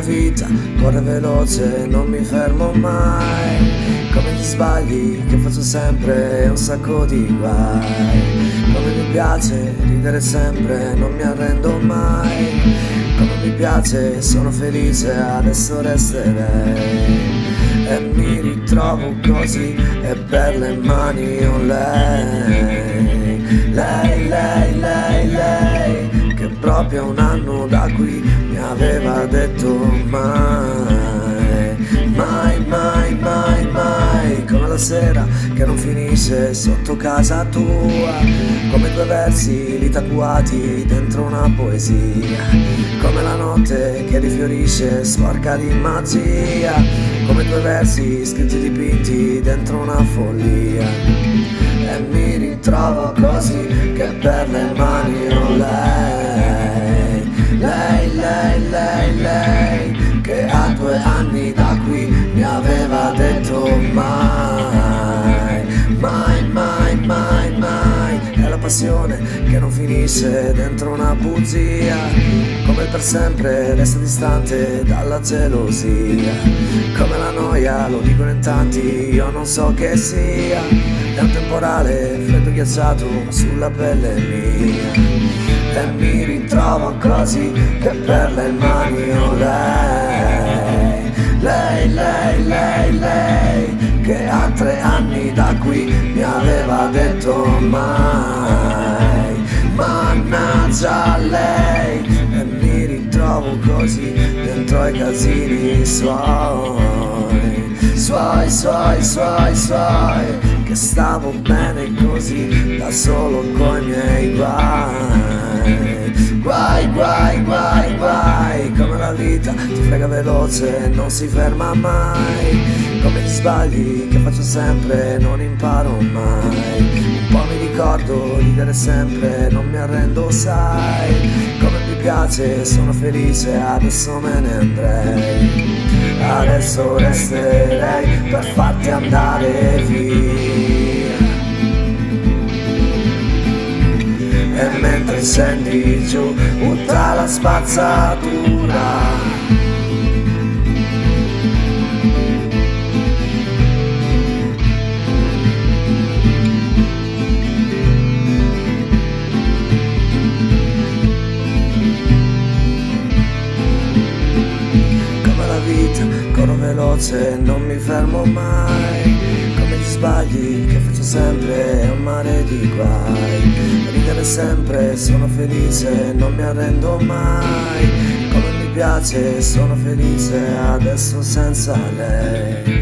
la vita corre veloce, non mi fermo mai. Come gli sbagli che faccio sempre un sacco di guai. Come mi piace ridere sempre, non mi arrendo mai. Come mi piace, sono felice, adesso resterei. E mi ritrovo così e per le mani ho lei. Lei, lei, lei, lei Che proprio un anno da qui aveva detto mai Mai, mai, mai, mai come la sera che non finisce sotto casa tua, come due versi lì tatuati dentro una poesia, come la notte che rifiorisce sporca di magia, come due versi scritti dipinti dentro una follia. E mi ritrovo così che per le mani ho lei, lei, che a due anni da qui mi aveva detto mai, mai, mai, mai, mai. È la passione che non finisce dentro una bugia, come per sempre resta distante dalla gelosia, come la noia, lo dicono in tanti, io non so che sia, è un temporale freddo ghiacciato sulla pelle mia. E mi ritrovo così che per le mani ho lei, lei, lei, lei, lei, che a tre anni da qui mi aveva detto mai, mannaggia lei, e mi ritrovo così dentro ai casini suoi, suoi, suoi, suoi, suoi che stavo bene così da solo coi miei guai frega veloce non si ferma mai. Come gli sbagli che faccio sempre non imparo mai. Un po' mi ricordo ridere sempre non mi arrendo sai. Come mi piace sono felice adesso me ne andrei. Adesso resterei per farti andare via. E mentre scendi giù butta la spazzatura veloce non mi fermo mai. Come gli sbagli che faccio sempre è un mare di guai. Ridere sempre, sono felice, non mi arrendo mai. Come mi piace, sono felice adesso senza lei